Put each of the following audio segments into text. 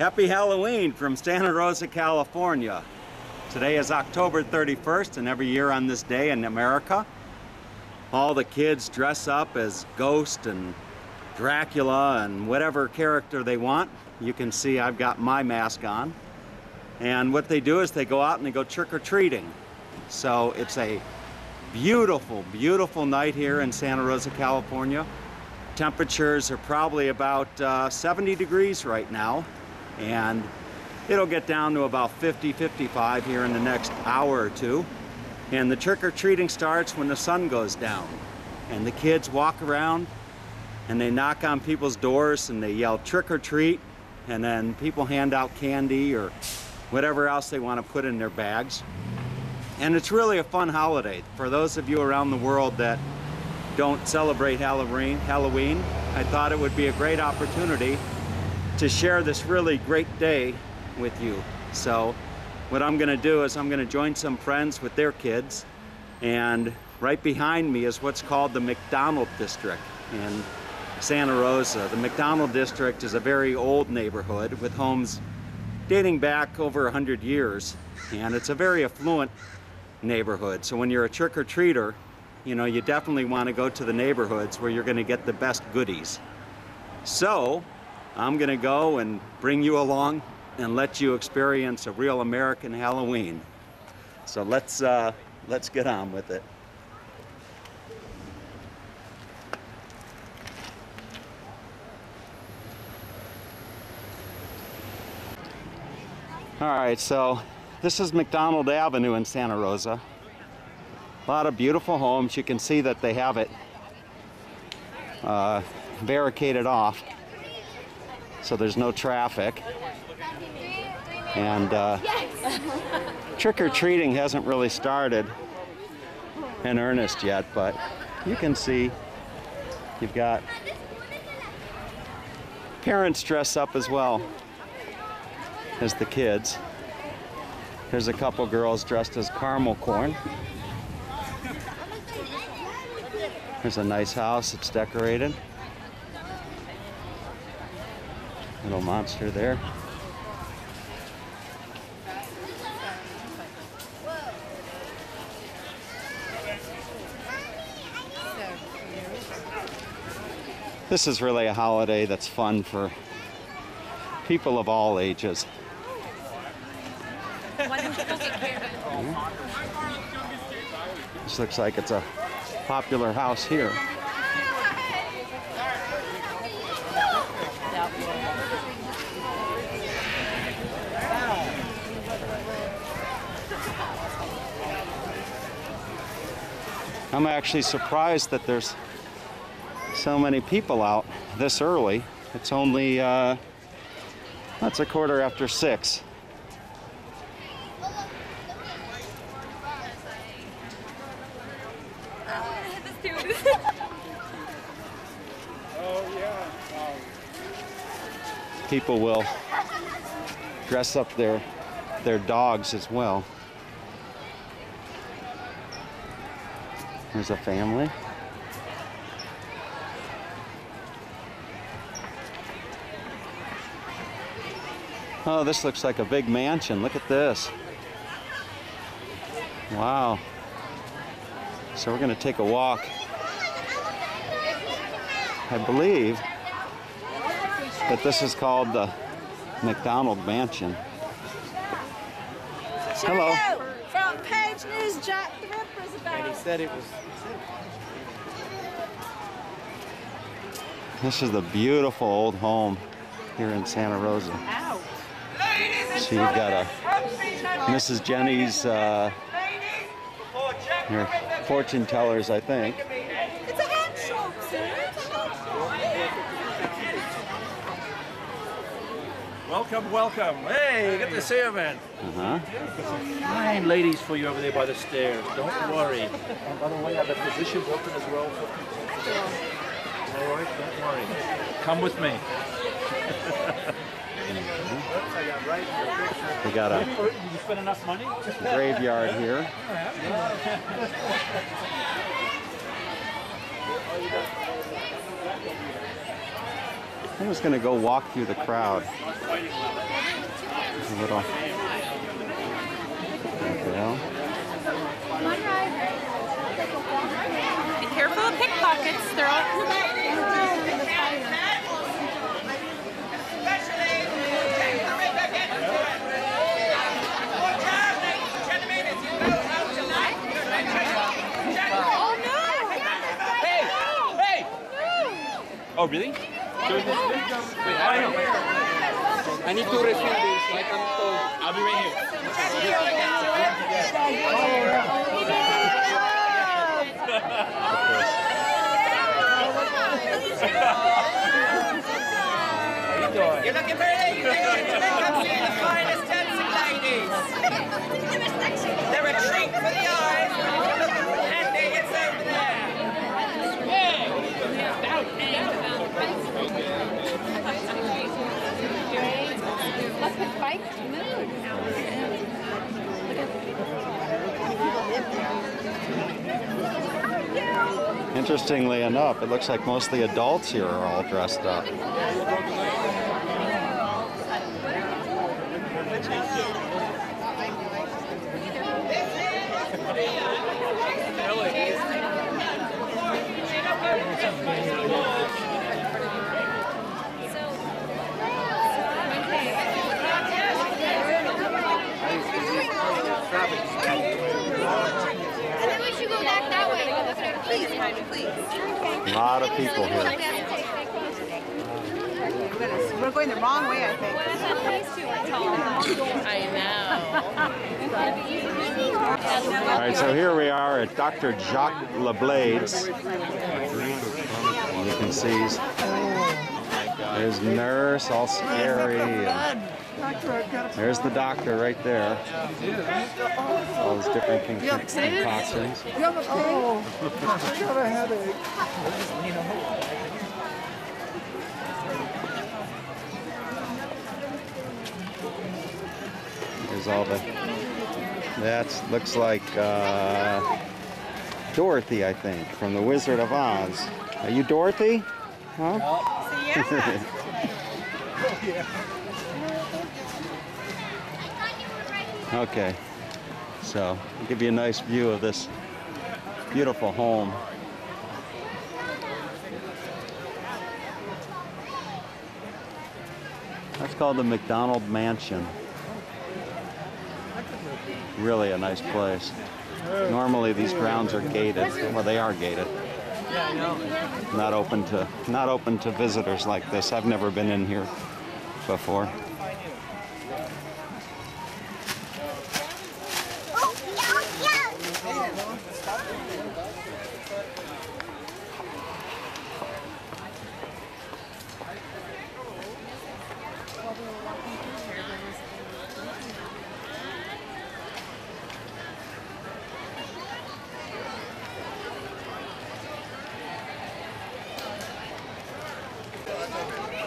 Happy Halloween from Santa Rosa, California. Today is October 31st, and every year on this day in America, all the kids dress up as Ghost and Dracula and whatever character they want. You can see I've got my mask on. And what they do is they go out and they go trick-or-treating. So it's a beautiful, beautiful night here in Santa Rosa, California. Temperatures are probably about uh, 70 degrees right now and it'll get down to about 50 55 here in the next hour or two. And the trick-or-treating starts when the sun goes down. And the kids walk around and they knock on people's doors and they yell trick-or-treat and then people hand out candy or whatever else they want to put in their bags. And it's really a fun holiday. For those of you around the world that don't celebrate Halloween Halloween I thought it would be a great opportunity to share this really great day with you. So what I'm going to do is I'm going to join some friends with their kids and right behind me is what's called the McDonald District in Santa Rosa. The McDonald District is a very old neighborhood with homes dating back over 100 years and it's a very affluent neighborhood. So when you're a trick-or-treater, you know, you definitely want to go to the neighborhoods where you're going to get the best goodies. So I'm gonna go and bring you along and let you experience a real American Halloween. So let's uh, let's get on with it. All right, so this is McDonald Avenue in Santa Rosa. A lot of beautiful homes. You can see that they have it uh, barricaded off so there's no traffic. And uh, trick-or-treating hasn't really started in earnest yet, but you can see you've got parents dress up as well as the kids. There's a couple girls dressed as caramel corn. There's a nice house, it's decorated. Little monster there. This is really a holiday that's fun for people of all ages. This looks like it's a popular house here. I'm actually surprised that there's so many people out this early. It's only, uh, that's a quarter after six. People will dress up their their dogs as well. There's a family. Oh, this looks like a big mansion. Look at this. Wow. So we're going to take a walk. I believe that this is called the McDonald Mansion. Hello. Front page news, Jack the Ripper's about. And he said it was. This is the beautiful old home here in Santa Rosa. So you've got a Mrs. Jenny's uh, fortune tellers, I think. It's a hat shop, sir. Welcome, welcome. Hey, good to see you, man. Uh-huh. Nine ladies for you over there by the stairs. Don't worry. And by the way, are the positions open as well for people? All right, don't worry. Come with me. We got a Did you spend enough money? graveyard here. I'm just gonna go walk through the crowd. A little. Well, Be careful of pickpockets. They're all in the back. Oh no! Hey! Hey! Oh, really? Wait, I don't know. I need to refill this, like I'm told. I'll be right here. You're looking very late. Come see the finest dancing ladies. They're a treat for the eyes. Andy, it's over there. Let's put bike move. Interestingly enough, it looks like most of the adults here are all dressed up. I think we should go back that way. Please, please. A lot of people here. We're going the wrong way, I think. I know. All right, so here we are at Dr. Jacques Leblades. You can see there's nurse, all scary. there's the doctor right there. All those different con- concoctions. There's all the. That looks like uh, Dorothy, I think, from The Wizard of Oz. Are you Dorothy? Huh? okay. So, I'll give you a nice view of this beautiful home. That's called the McDonald Mansion. Really a nice place. Normally these grounds are gated. Well, they are gated. Not open to not open to visitors like this. I've never been in here before.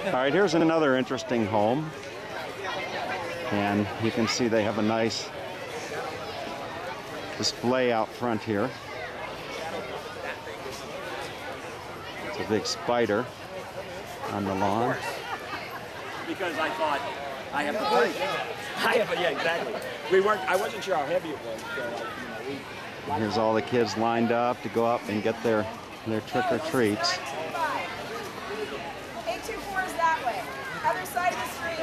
All right, here's another interesting home. And you can see they have a nice display out front here. It's a big spider on the lawn. because I thought I have to play. I have, yeah, exactly. We weren't. I wasn't sure how heavy it was. So, you know, we, Here's all the kids lined up to go up and get their, their trick or treats. 824 is that way. Other side of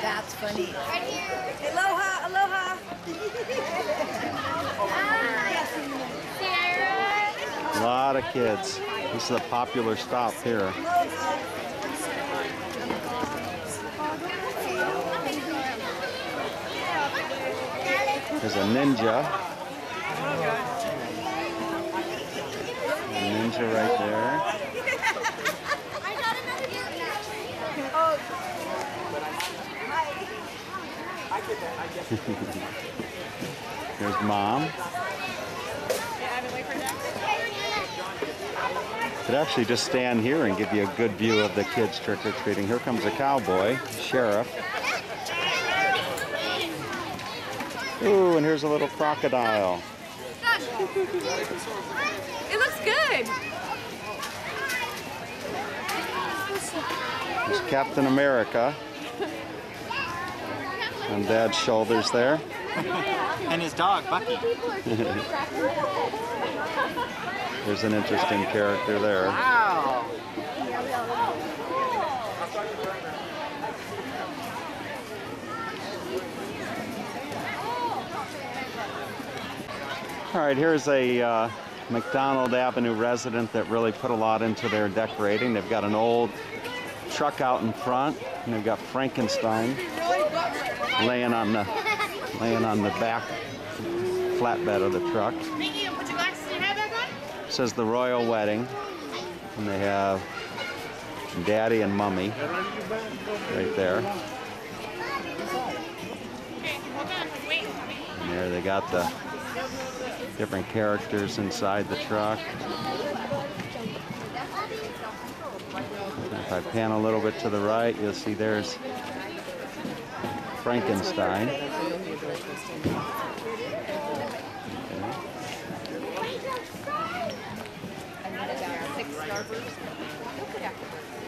That's funny. Right here. Aloha, aloha. Sierra. A lot of kids. This is a popular stop here. There's a ninja. A ninja right there. There's mom. Could actually just stand here and give you a good view of the kids trick or treating. Here comes a cowboy, sheriff. Ooh, and here's a little crocodile. It looks good. There's Captain America on Dad's shoulders there. And his dog, Bucky. There's an interesting character there. Wow. All right, here's a uh, McDonald Avenue resident that really put a lot into their decorating. They've got an old truck out in front, and they've got Frankenstein laying on the laying on the back flatbed of the truck. Mickey, put your glasses and your hat back on? says the royal wedding, and they have Daddy and Mummy right there. And there they got the different characters inside the truck. If I pan a little bit to the right, you'll see there's Frankenstein.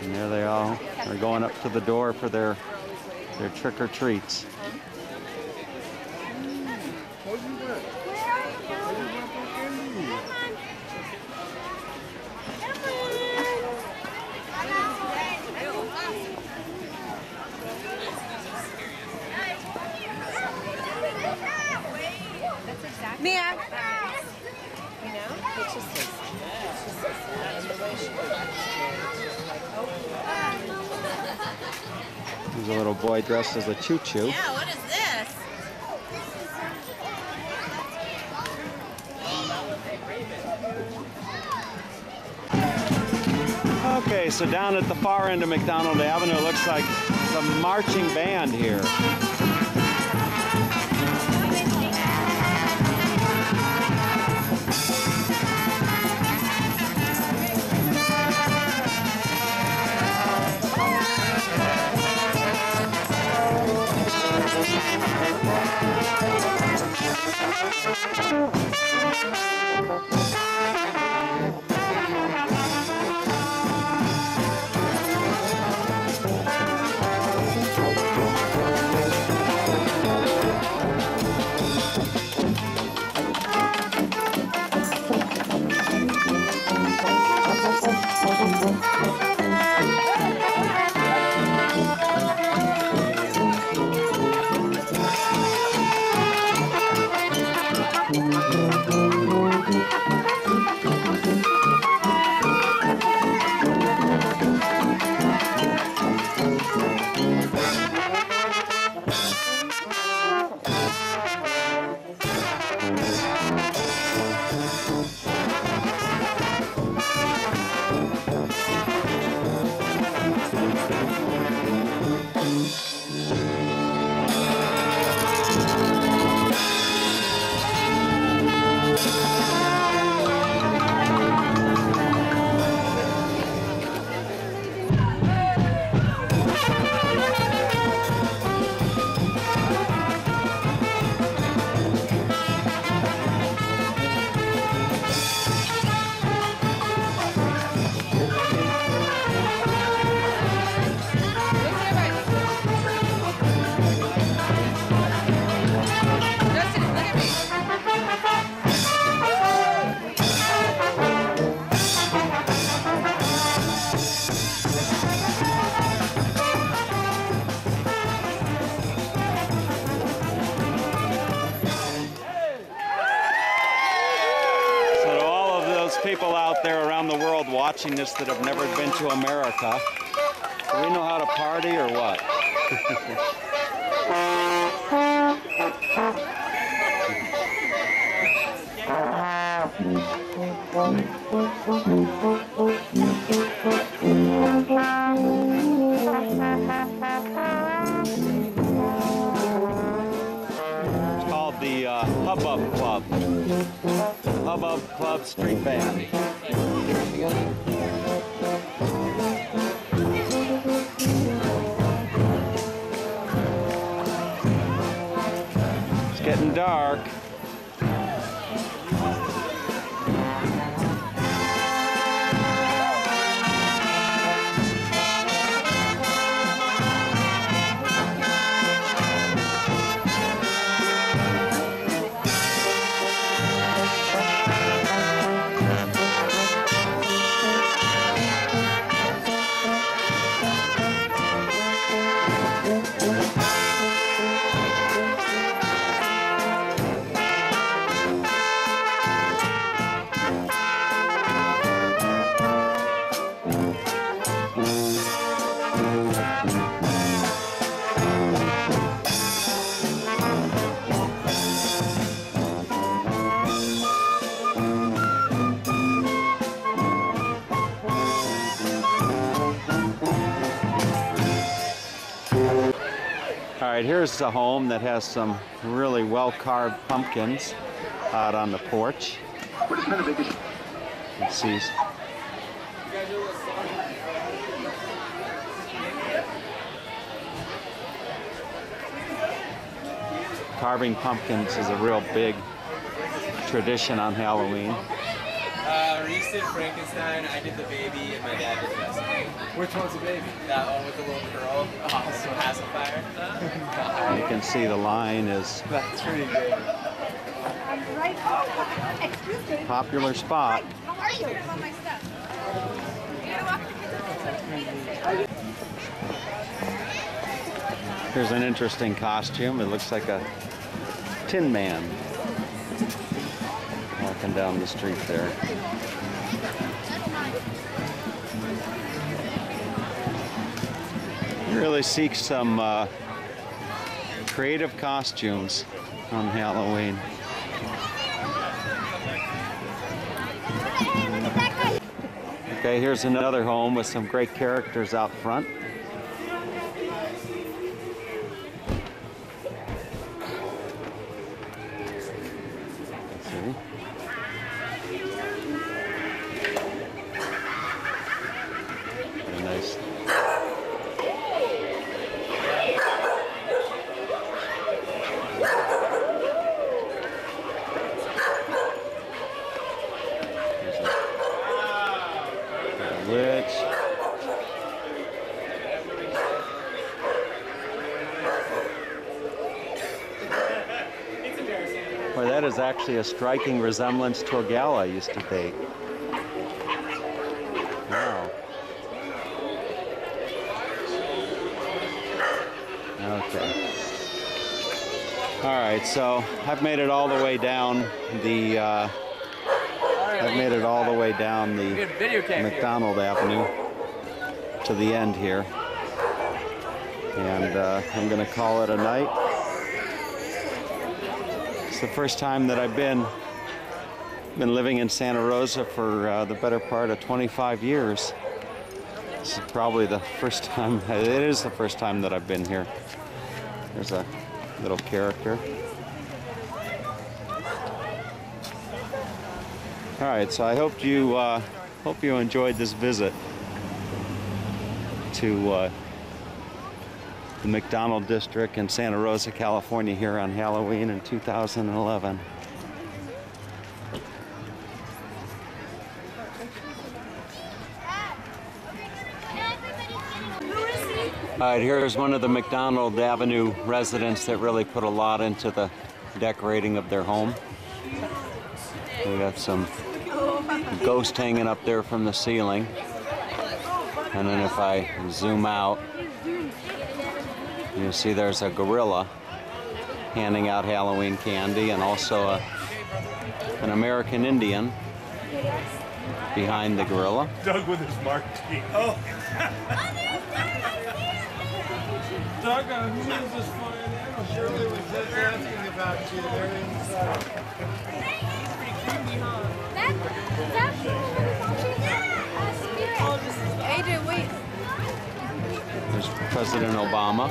And there they all are going up to the door for their their trick or treats. Mia. There's a little boy dressed as a choo-choo. Yeah, what is this? Okay, so down at the far end of McDonald Avenue, it looks like the marching band here. watching this that have never been to America. Do we know how to party or what? It's called the uh, Hubbub Club. Hubbub Club Street Band. It's getting dark. Right, here's a home that has some really well-carved pumpkins out on the porch. You see carving pumpkins is a real big tradition on Halloween. Uh, Reese did Frankenstein, I did the baby, and my dad did this. Which one's the baby? That one with the little curl, also pacifier. You can see the line is That's pretty good. Right. Excuse me. popular spot. How are you? About my stuff. Here's an interesting costume. It looks like a tin man walking down the street there. Really seek some uh, creative costumes on Halloween. Okay, here's another home with some great characters out front. That is actually a striking resemblance to a gal I used to date. Wow. Okay. All right, so I've made it all the way down the. Uh, I've made it all the way down the Good video camera. McDonald Avenue to the end here, and uh, I'm going to call it a night. It's the first time that I've been been living in Santa Rosa for uh, the better part of 25 years. This is probably the first time. It is the first time that I've been here. There's a little character. All right, so I hope you uh, hope you enjoyed this visit to uh, the McDonald District in Santa Rosa, California, here on Halloween in 2011. All right, here's one of the McDonald Avenue residents that really put a lot into the decorating of their home. We got some ghost hanging up there from the ceiling. And then if I zoom out, you'll see there's a gorilla handing out Halloween candy and also a, an American Indian behind the gorilla. Doug with his martini. Oh. Doug, who is this flying animal? Shirley was just asking about you. They're inside. AJ, wait. There's President Obama.